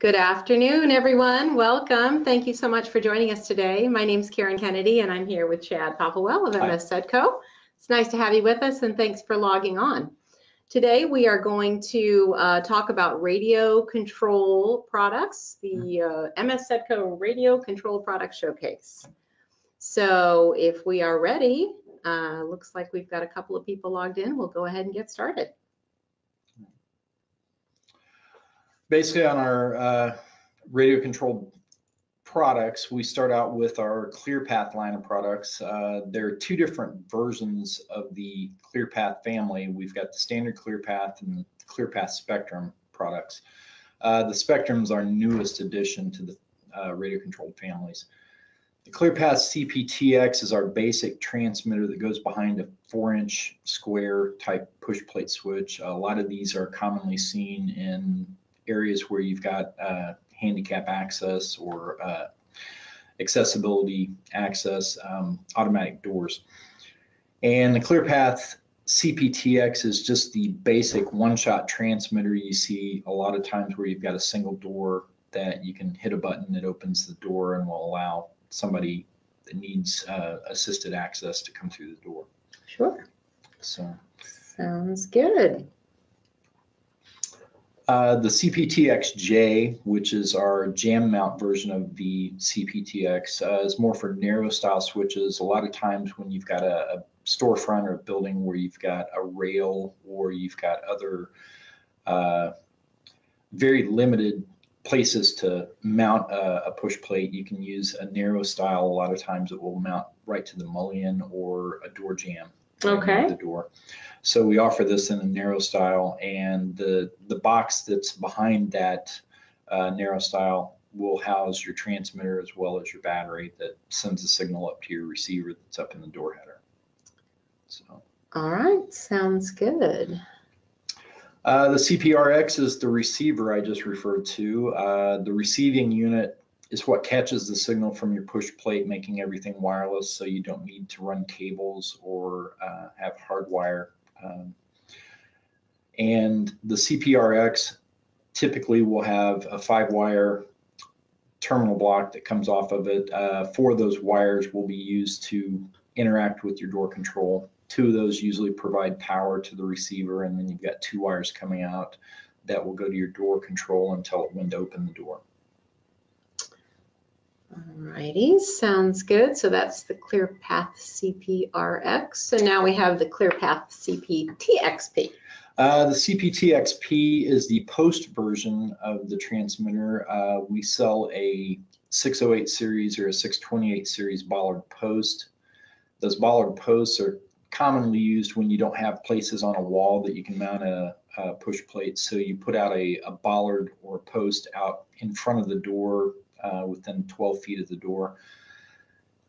Good afternoon, everyone. Welcome. Thank you so much for joining us today. My name is Karen Kennedy, and I'm here with Chad Popplewell of MS Sedco. It's nice to have you with us, and thanks for logging on. Today, we are going to uh, talk about radio control products, the uh, MS Sedco Radio Control Product Showcase. So if we are ready, uh, looks like we've got a couple of people logged in. We'll go ahead and get started. Basically on our uh, radio controlled products, we start out with our ClearPath line of products. Uh, there are two different versions of the ClearPath family. We've got the standard ClearPath and the ClearPath Spectrum products. Uh, the Spectrum is our newest addition to the uh, radio controlled families. The ClearPath CPTX is our basic transmitter that goes behind a four inch square type push plate switch. A lot of these are commonly seen in areas where you've got uh, handicap access or uh, accessibility access, um, automatic doors. And the ClearPath CPTX is just the basic one-shot transmitter you see a lot of times where you've got a single door that you can hit a button that opens the door and will allow somebody that needs uh, assisted access to come through the door. Sure. So Sounds good. Uh, the CPTX-J, which is our jam mount version of the CPTX, uh, is more for narrow style switches. A lot of times when you've got a, a, storefront or a building where you've got a rail or you've got other uh, very limited places to mount a, a, push plate, you can use a narrow style. A lot of times it will mount right to the mullion or a door jamb. Okay. The door. So we offer this in a narrow style, and the the box that's behind that uh, narrow style will house your transmitter as well as your battery that sends a signal up to your receiver that's up in the door header. So. All right, sounds good. Uh, the CPRX is the receiver I just referred to. Uh, the receiving unit is what catches the signal from your push plate, making everything wireless so you don't need to run cables or uh, have hardwire. Um, and the CPRX typically will have a five wire terminal block that comes off of it. Uh, four of those wires will be used to interact with your door control. Two of those usually provide power to the receiver, and then you've got two wires coming out that will go to your door control and tell it when to open the door. Alrighty, sounds good. So that's the ClearPath CPRX. So now we have the ClearPath CPTXP. Uh, the CPTXP is the post version of the transmitter. Uh, we sell a 608 series or a 628 series bollard post. Those bollard posts are commonly used when you don't have places on a wall that you can mount a, a push plate. So you put out a, a bollard or post out in front of the door uh, within 12 feet of the door.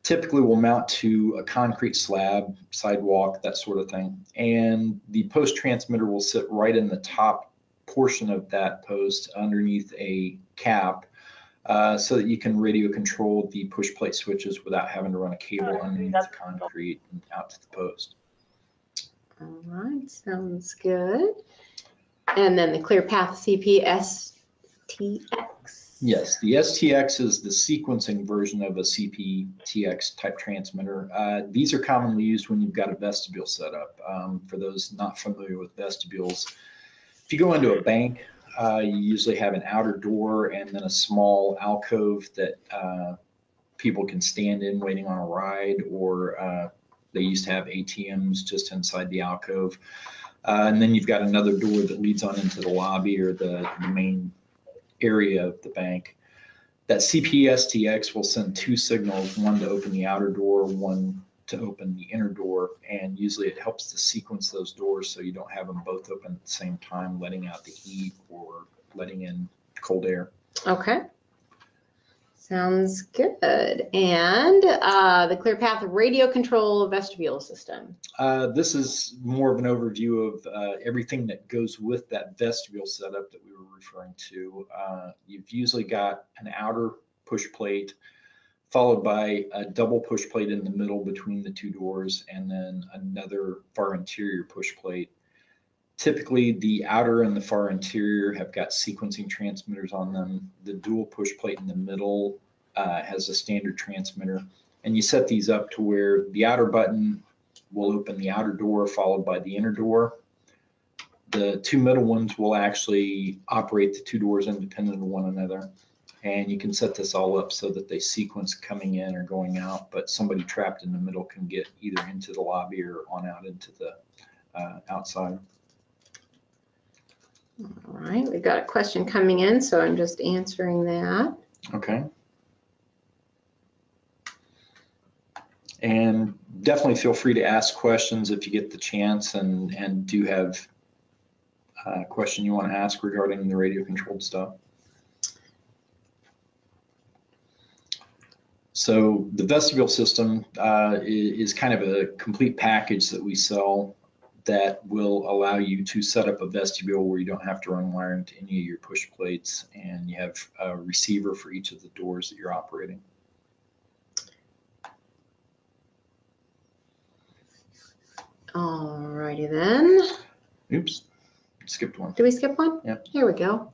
Typically will mount to a concrete slab, sidewalk, that sort of thing. And the post transmitter will sit right in the top portion of that post underneath a cap uh, so that you can radio control the push plate switches without having to run a cable underneath the concrete and out to the post. All right, sounds good. And then the ClearPath CPS TX. Yes, the STX is the sequencing version of a CPTX type transmitter. Uh, these are commonly used when you've got a vestibule set up. Um, for those not familiar with vestibules, if you go into a bank, uh, you usually have an outer door and then a small alcove that uh, people can stand in waiting on a ride, or uh, they used to have ATMs just inside the alcove. Uh, and then you've got another door that leads on into the lobby or the, the main area of the bank. That CPSTX will send two signals, one to open the outer door, one to open the inner door. And usually it helps to sequence those doors so you don't have them both open at the same time, letting out the heat or letting in cold air. Okay. Sounds good. And uh, the ClearPath radio control vestibule system. Uh, this is more of an overview of uh, everything that goes with that vestibule setup that we were referring to. Uh, you've usually got an outer push plate followed by a double push plate in the middle between the two doors and then another far interior push plate typically the outer and the far interior have got sequencing transmitters on them. The dual push plate in the middle uh, has a standard transmitter. And you set these up to where the outer button will open the outer door followed by the inner door. The two middle ones will actually operate the two doors independent of one another. And you can set this all up so that they sequence coming in or going out, but somebody trapped in the middle can get either into the lobby or on out into the uh, outside. All right, we've got a question coming in, so I'm just answering that. Okay. And definitely feel free to ask questions if you get the chance and, and do have a question you want to ask regarding the radio controlled stuff. So the vestibule system uh, is kind of a complete package that we sell that will allow you to set up a vestibule where you don't have to run wire into any of your push plates and you have a receiver for each of the doors that you're operating. Alrighty then. Oops, skipped one. Did we skip one? Yep. Here we go.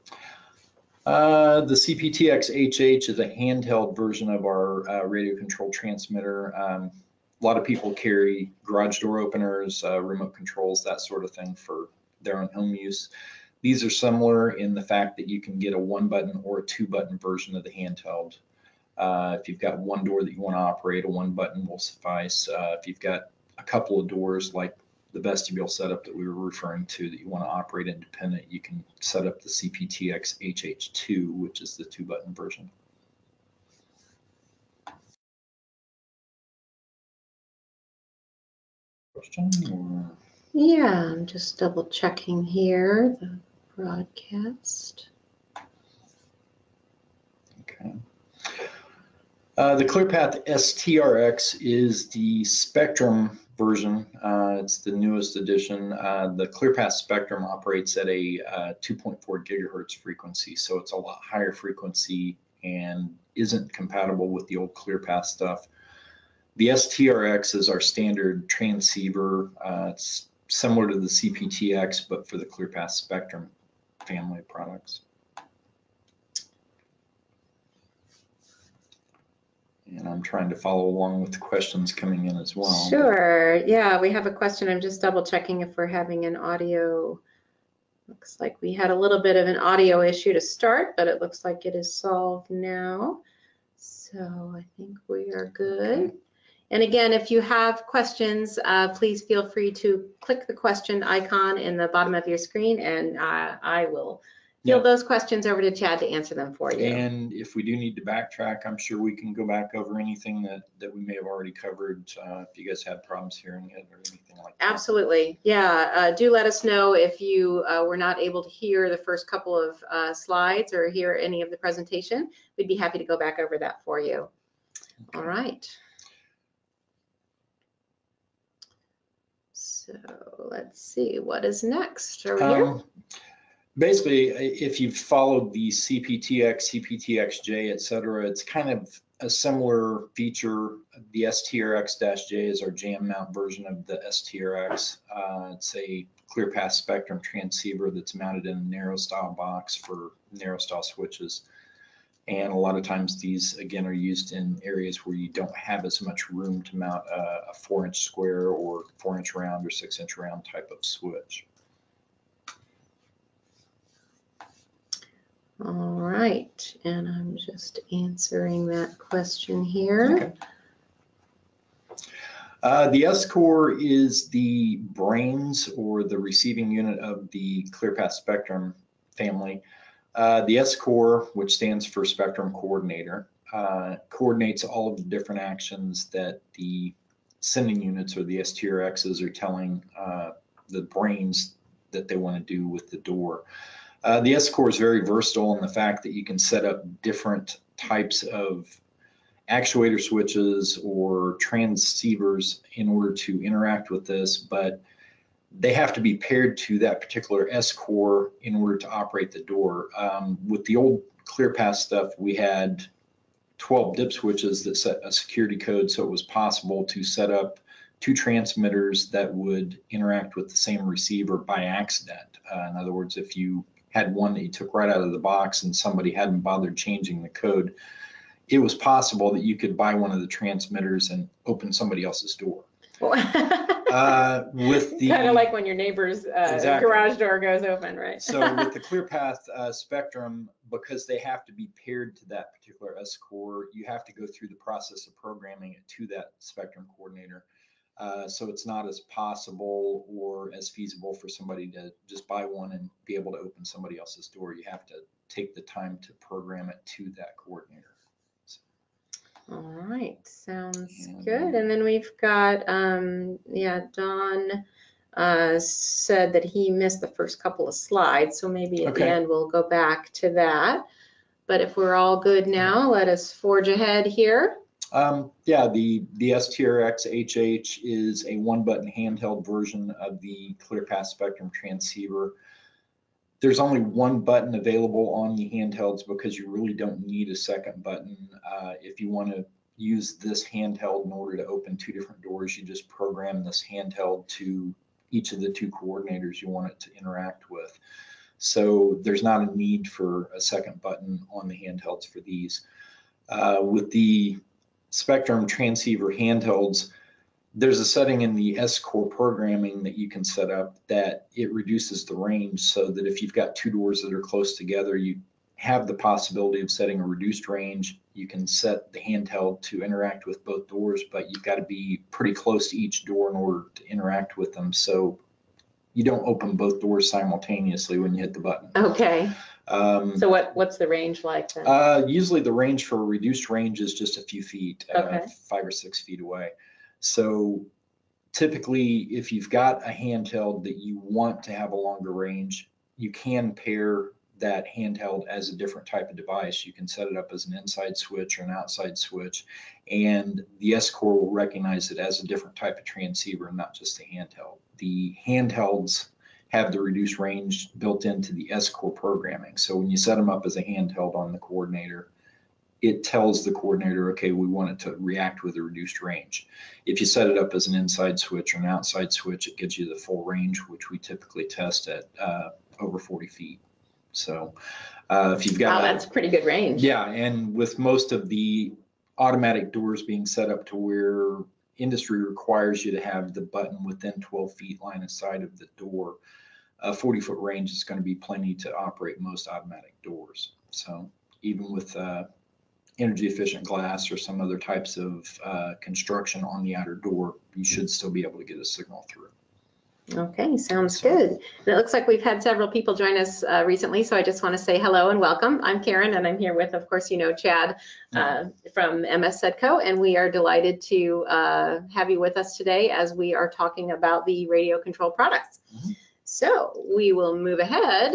Uh, the CPTX HH is a handheld version of our uh, radio control transmitter. Um, a lot of people carry garage door openers, uh, remote controls, that sort of thing for their own home use. These are similar in the fact that you can get a one button or a two button version of the handheld. Uh, if you've got one door that you want to operate, a one button will suffice. Uh, if you've got a couple of doors like the vestibule setup that we were referring to that you want to operate independent, you can set up the CPTX HH2, which is the two button version. Question or? Yeah, I'm just double checking here, the broadcast. Okay. Uh, the ClearPath STRX is the Spectrum version. Uh, it's the newest edition. Uh, the ClearPath Spectrum operates at a uh, 2.4 gigahertz frequency, so it's a lot higher frequency and isn't compatible with the old ClearPath stuff. The STRX is our standard transceiver. Uh, it's similar to the CPTX, but for the ClearPath Spectrum family of products. And I'm trying to follow along with the questions coming in as well. Sure, yeah, we have a question. I'm just double checking if we're having an audio. Looks like we had a little bit of an audio issue to start, but it looks like it is solved now. So I think we are good. And again, if you have questions, uh, please feel free to click the question icon in the bottom of your screen and uh, I will field those questions over to Chad to answer them for you. And if we do need to backtrack, I'm sure we can go back over anything that, that we may have already covered. Uh, if you guys had problems hearing it or anything like that. Absolutely. Yeah. Uh, do let us know if you uh, were not able to hear the first couple of uh, slides or hear any of the presentation. We'd be happy to go back over that for you. All right. So let's see, what is next? Are we here? Um, basically, if you've followed the CPTX, CPTXJ, et cetera, it's kind of a similar feature. The STRX-J is our jam mount version of the STRX. Uh, it's a clear ClearPath Spectrum transceiver that's mounted in a narrow style box for narrow style switches. And a lot of times these, again, are used in areas where you don't have as much room to mount a, a four inch square or four inch round or six inch round type of switch. All right, and I'm just answering that question here. Okay. Uh, the S-Core is the brains or the receiving unit of the ClearPath Spectrum family. Uh, the S-Core, which stands for Spectrum Coordinator, uh, coordinates all of the different actions that the sending units or the STRXs are telling uh, the brains that they want to do with the door. Uh, the S-Core is very versatile in the fact that you can set up different types of actuator switches or transceivers in order to interact with this, but they have to be paired to that particular S core in order to operate the door. Um, with the old ClearPath stuff, we had 12 dip switches that set a security code so it was possible to set up two transmitters that would interact with the same receiver by accident. Uh, in other words, if you had one that you took right out of the box and somebody hadn't bothered changing the code, it was possible that you could buy one of the transmitters and open somebody else's door. Uh, with the Kind of like when your neighbor's uh, Exactly. garage door goes open, right? so with the ClearPath uh, Spectrum, because they have to be paired to that particular S core, you have to go through the process of programming it to that Spectrum coordinator. Uh, so it's not as possible or as feasible for somebody to just buy one and be able to open somebody else's door. You have to take the time to program it to that coordinator. All right, sounds good. And then we've got, um, yeah, Don uh, said that he missed the first couple of slides, so maybe at the Okay. end we'll go back to that. But if we're all good now, let us forge ahead here. Um, yeah, the, the STRX HH is a one button handheld version of the ClearPath Spectrum transceiver. There's only one button available on the handhelds because you really don't need a second button. Uh, if you want to use this handheld in order to open two different doors, you just program this handheld to each of the two coordinators you want it to interact with. So there's not a need for a second button on the handhelds for these. Uh, with the Spectrum transceiver handhelds, there's a setting in the S-Core programming that you can set up that it reduces the range so that if you've got two doors that are close together, you have the possibility of setting a reduced range. You can set the handheld to interact with both doors, but you've got to be pretty close to each door in order to interact with them. So you don't open both doors simultaneously when you hit the button. Okay, Um, so what, what's the range like then? uh, usually the range for a reduced range is just a few feet, uh, five or six feet away. So typically, if you've got a handheld that you want to have a longer range, you can pair that handheld as a different type of device. You can set it up as an inside switch or an outside switch, and the S-Core will recognize it as a different type of transceiver, not just the handheld. The handhelds have the reduced range built into the S-Core programming. So when you set them up as a handheld on the coordinator, it tells the coordinator, okay, we want it to react with a reduced range. If you set it up as an inside switch or an outside switch, it gives you the full range, which we typically test at uh, over 40 feet. So uh, if you've Wow, got, that's pretty good range. yeah, and with most of the automatic doors being set up to where industry requires you to have the button within 12 feet line of sight of the door, a 40 foot range is going to be plenty to operate most automatic doors. So even with uh, energy efficient glass or some other types of uh, construction on the outer door, you should still be able to get a signal through. Okay, sounds good. And it looks like we've had several people join us uh, recently, so I just want to say hello and welcome. I'm Karen, and I'm here with, of course, you know, Chad uh, from MS Sedco, and we are delighted to uh, have you with us today as we are talking about the radio control products. Mhm. So we will move ahead.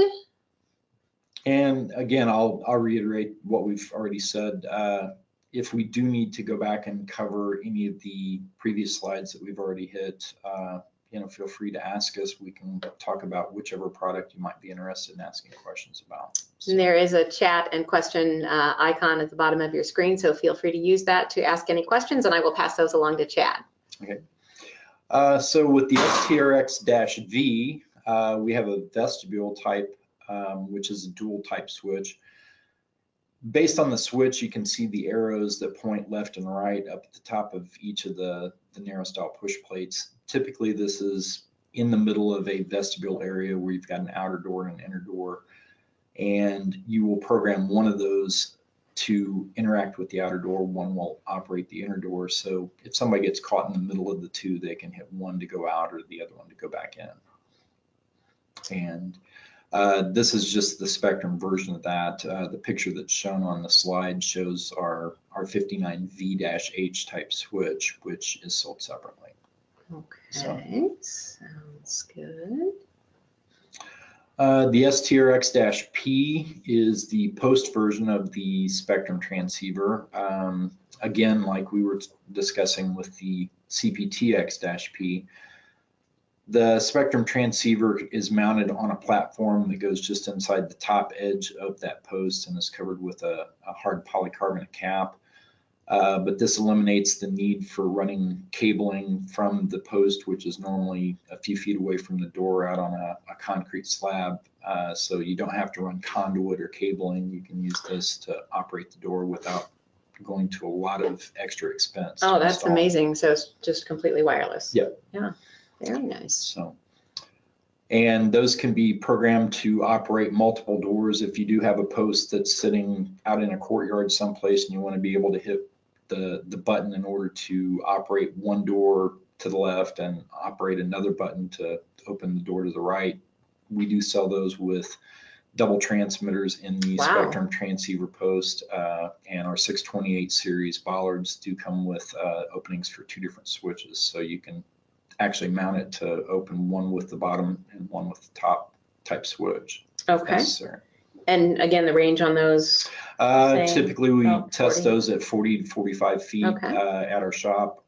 And again, I'll, I'll reiterate what we've already said. Uh, If we do need to go back and cover any of the previous slides that we've already hit, uh, you know, feel free to ask us. We can talk about whichever product you might be interested in asking questions about. And there is a chat and question uh, icon at the bottom of your screen, so feel free to use that to ask any questions, and I will pass those along to Chad. Uh, So with the STRX-V, uh, we have a vestibule type, um, which is a dual type switch. Based on the switch, you can see the arrows that point left and right up at the top of each of the, the narrow style push plates. Typically, this is in the middle of a vestibule area where you've got an outer door and an inner door. And you will program one of those to interact with the outer door. One will operate the inner door. So if somebody gets caught in the middle of the two, they can hit one to go out or the other one to go back in. And uh, this is just the Spectrum version of that. Uh, the picture that's shown on the slide shows our, our 59V-H type switch, which is sold separately. Okay, so. sounds good. Uh, the STRX-P is the post version of the Spectrum transceiver. Um, again, like we were discussing with the CPTX-P, the Spectrum transceiver is mounted on a platform that goes just inside the top edge of that post and is covered with a, a hard polycarbonate cap. Uh, but this eliminates the need for running cabling from the post, which is normally a few feet away from the door out on a, a concrete slab. Uh, so you don't have to run conduit or cabling. You can use this to operate the door without going to a lot of extra expense. Oh, that's install. amazing. So it's just completely wireless. Yep. Yeah, very nice. So, and those can be programmed to operate multiple doors. If you do have a post that's sitting out in a courtyard someplace and you want to be able to hit the, the button in order to operate one door to the left and operate another button to open the door to the right, we do sell those with double transmitters in the Wow. Spectrum transceiver post. Uh, and our 628 series bollards do come with uh, openings for two different switches. So you can actually mount it to open one with the bottom and one with the top type switch. Okay. necessary. And again, the range on those, Uh, Same, typically, we about test 40. those at 40 to 45 feet Okay. uh, at our shop.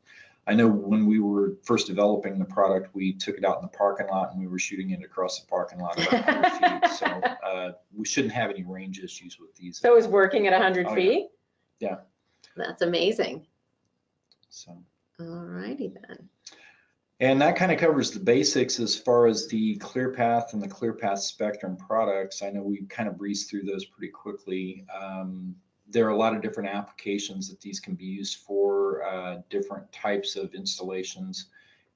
I know when we were first developing the product, we took it out in the parking lot and we were shooting it across the parking lot about 100 feet. So uh, we shouldn't have any range issues with these. so is working at 100 Oh, yeah. feet? Yeah. That's amazing. So. All righty then. And that kind of covers the basics as far as the ClearPath and the ClearPath Spectrum products. I know we kind of breezed through those pretty quickly. Um, there are a lot of different applications that these can be used for, uh, different types of installations.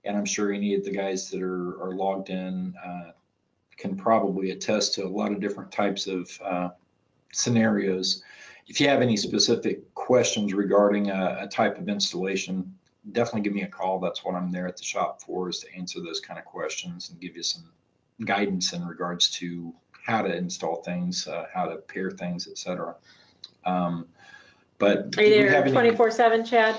And I'm sure any of the guys that are, are logged in uh, can probably attest to a lot of different types of uh, scenarios. If you have any specific questions regarding a, a type of installation, definitely give me a call. That's what I'm there at the shop for is to answer those kind of questions and give you some guidance in regards to how to install things, uh, how to pair things, etc. Um, but Are you there 24 seven, Chad?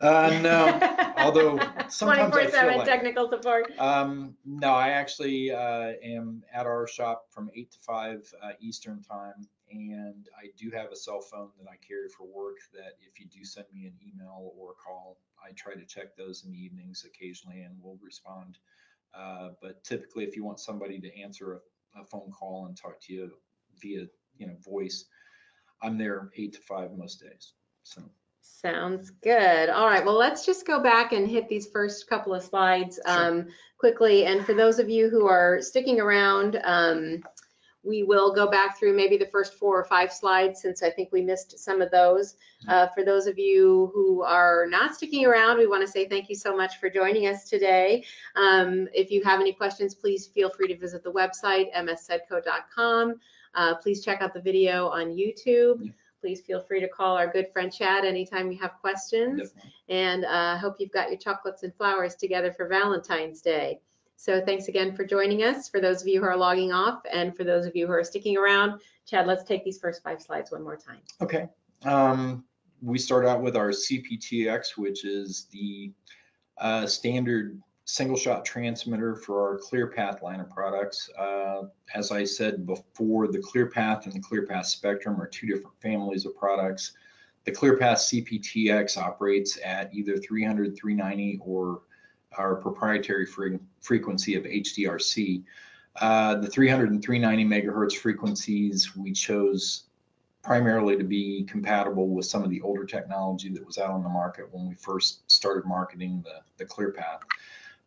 Uh, no, although sometimes I 24 feel seven like- technical support. um, no, I actually uh, am at our shop from eight to five uh, Eastern time, and I do have a cell phone that I carry for work. That if you do send me an email or a call, I try to check those in the evenings occasionally, and will respond. Uh, but typically, if you want somebody to answer a, a phone call and talk to you via you know voice, I'm there eight to five most days. So Sounds good. All right, well, let's just go back and hit these first couple of slides Sure. um, quickly. And for those of you who are sticking around, um, we will go back through maybe the first four or five slides since I think we missed some of those. Uh, For those of you who are not sticking around, we want to say thank you so much for joining us today. Um, If you have any questions, please feel free to visit the website, mssedco.com. Uh, Please check out the video on YouTube. Please feel free to call our good friend Chad anytime you have questions. definitely. And I hope you've got your chocolates and flowers together for Valentine's Day. So thanks again for joining us. For those of you who are logging off and for those of you who are sticking around, Chad, let's take these first five slides one more time. Okay. Um, we start out with our CPTX, which is the uh, standard single shot transmitter for our ClearPath line of products. Uh, as I said before, the ClearPath and the ClearPath Spectrum are two different families of products. The ClearPath CPTX operates at either 300, 390, or our proprietary fre- frequency of HDRC. Uh, the 300 and 390 megahertz frequencies we chose primarily to be compatible with some of the older technology that was out on the market when we first started marketing the, the ClearPath.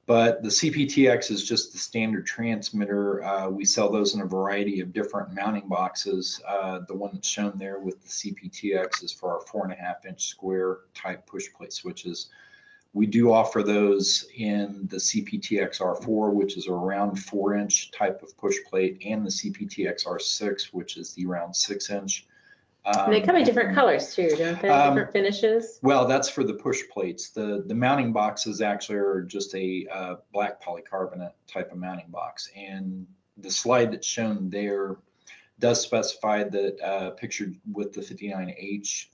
But the CPTX is just the standard transmitter. Uh, we sell those in a variety of different mounting boxes. Uh, the one that's shown there with the CPTX is for our four and a half inch square type push plate switches. We do offer those in the CPTX R4, which is a round four inch type of push plate, and the CPTX R6, which is the round six inch. And they come in different colors too, don't they? Um, Different finishes? Well, that's for the push plates. The the mounting boxes actually are just a uh, black polycarbonate type of mounting box, and the slide that's shown there does specify that uh, pictured with the 59H,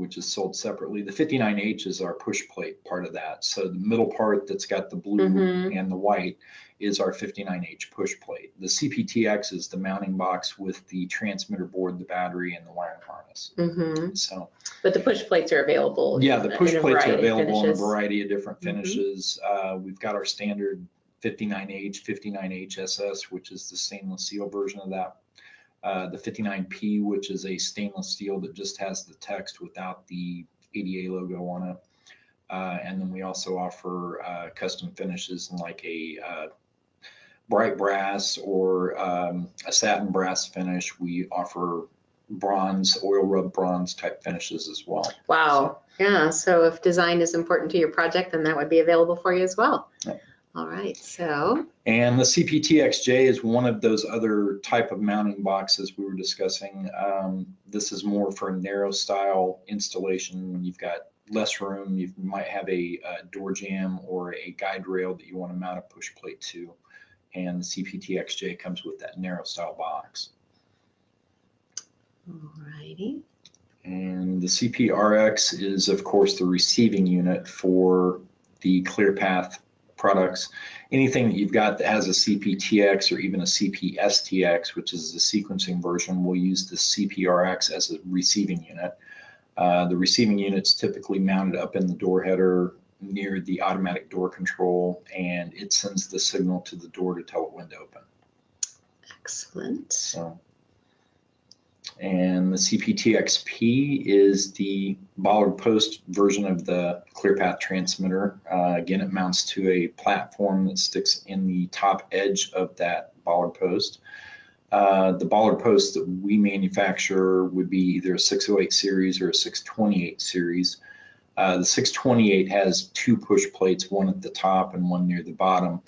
which is sold separately. The 59H is our push plate part of that. So the middle part that's got the blue Mhm. and the white is our 59H push plate. The CPTX is the mounting box with the transmitter board, the battery, and the wiring harness. hmm So. But the push plates are available. Yeah, the push plates are available in a variety of different Mhm. finishes. Uh, we've got our standard 59H, 59HSS, which is the stainless steel version of that. Uh, the 59P, which is a stainless steel that just has the text without the ADA logo on it. Uh, and then we also offer uh, custom finishes in like a uh, bright brass or um, a satin brass finish. We offer bronze, oil rub bronze type finishes as well. Wow. Yeah. So if design is important to your project, then that would be available for you as well. Yep. All right. So And the CPTXJ is one of those other type of mounting boxes we were discussing. Um, this is more for a narrow style installation. When you've got less room, you might have a, uh door jamb or a guide rail that you want to mount a push plate to. And the CPTXJ comes with that narrow style box. all righty. And the CPRX is, of course, the receiving unit for the ClearPath products. Anything that you've got that has a CPTX or even a CPSTX, which is the sequencing version, will use the CPRX as a receiving unit. Uh, the receiving unit's typically mounted up in the door header near the automatic door control, and it sends the signal to the door to tell it when to open. Excellent. So, and the CPTXP is the bollard post version of the ClearPath transmitter. Uh, again, it mounts to a platform that sticks in the top edge of that bollard post. Uh, the bollard post that we manufacture would be either a 608 series or a 628 series. Uh, the 628 has two push plates, one at the top and one near the bottom.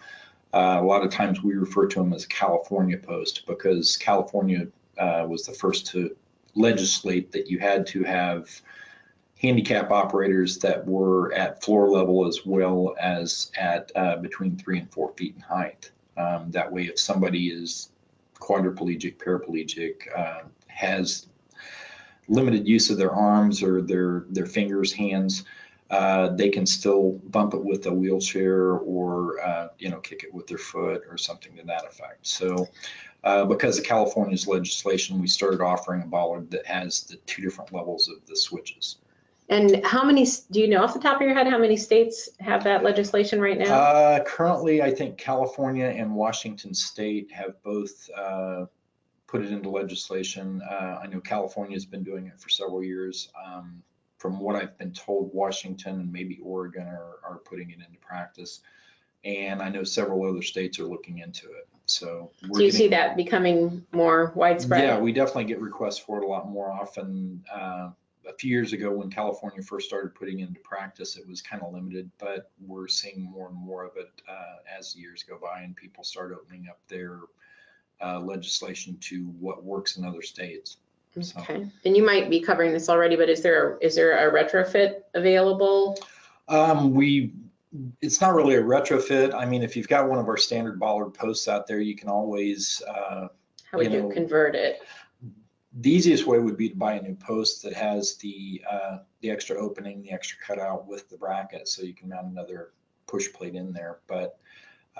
Uh, a lot of times we refer to them as California post because California uh, was the first to legislate that you had to have handicap operators that were at floor level as well as at uh, between three and four feet in height. Um, that way, if somebody is quadriplegic, paraplegic, uh, has limited use of their arms or their their fingers, hands, uh, they can still bump it with a wheelchair or uh, you know kick it with their foot or something to that effect. So uh, because of California's legislation, we started offering a bollard that has the two different levels of the switches. And how many, do you know off the top of your head, how many states have that legislation right now? Uh, currently, I think California and Washington State have both uh, put it into legislation. Uh, I know California's been doing it for several years. Um, from what I've been told, Washington and maybe Oregon are, are putting it into practice. And I know several other states are looking into it. So we're Do you getting- see that becoming more widespread? Yeah, we definitely get requests for it a lot more often. Uh, a few years ago, when California first started putting it into practice, it was kind of limited, but we're seeing more and more of it uh, as years go by and people start opening up their uh, legislation to what works in other states. So- Okay, and you might be covering this already, but is there, is there a retrofit available? Um, we, it's not really a retrofit. I mean, if you've got one of our standard bollard posts out there, you can always uh, How would You you know, convert it? the easiest way would be to buy a new post that has the uh, the extra opening, the extra cutout with the bracket, so you can mount another push plate in there. But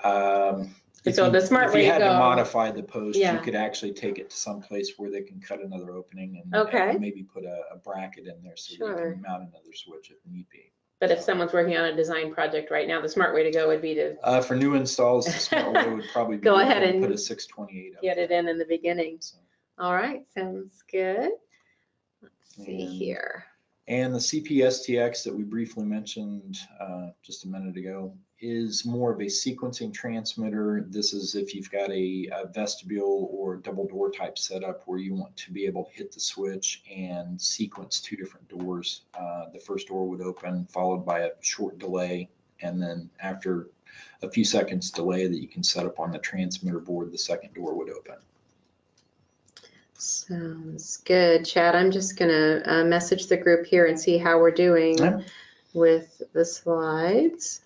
um, if So you- the smart if way you to had go- to modify the post, Yeah. you could actually take it to some place where they can cut another opening and, Okay. and maybe put a, a bracket in there so you Sure. can mount another switch if need be. But if someone's working on a design project right now, the smart way to go would be to Uh, for new installs, the smart way would probably be Go to ahead and put a 628 up get it in in the beginning. All right, sounds good. Let's see And- here. And the CPSTX that we briefly mentioned uh, just a minute ago is more of a sequencing transmitter. This is if you've got a, a vestibule or double door type setup where you want to be able to hit the switch and sequence two different doors. Uh, the first door would open, followed by a short delay, and then after a few seconds delay that you can set up on the transmitter board, the second door would open. Sounds good, Chad. I'm just gonna uh, message the group here and see how we're doing Yeah. with the slides.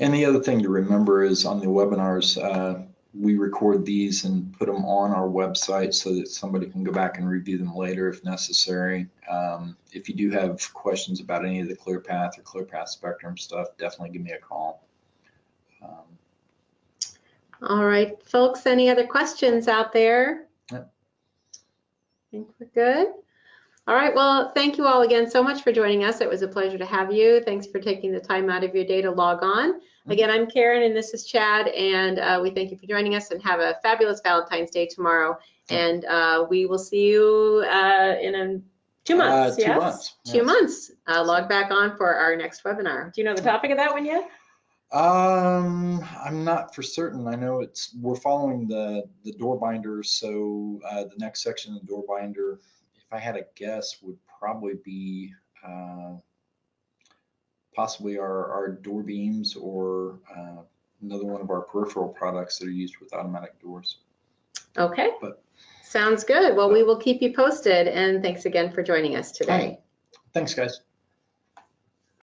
And the other thing to remember is on the webinars, uh, we record these and put them on our website so that somebody can go back and review them later if necessary. Um, if you do have questions about any of the ClearPath or ClearPath Spectrum stuff, definitely give me a call. Um, All right, folks, any other questions out there? Yep. Think we're good? All right, well, thank you all again so much for joining us. It was a pleasure to have you. Thanks for taking the time out of your day to log on. Again, I'm Karen and this is Chad, and uh, we thank you for joining us and have a fabulous Valentine's Day tomorrow. And uh, we will see you uh, in a, two months, Uh, two yes? months, Two yes. months. Uh, Log back on for our next webinar. Do you know the topic of that one yet? Um, I'm not for certain. I know it's, we're following the, the door binder, so, uh, the next section of the door binder, if I had a guess, would probably be, uh, possibly our, our door beams or, uh, another one of our peripheral products that are used with automatic doors. Okay. But- Sounds good. Well, we will keep you posted, and thanks again for joining us today. Thanks, guys.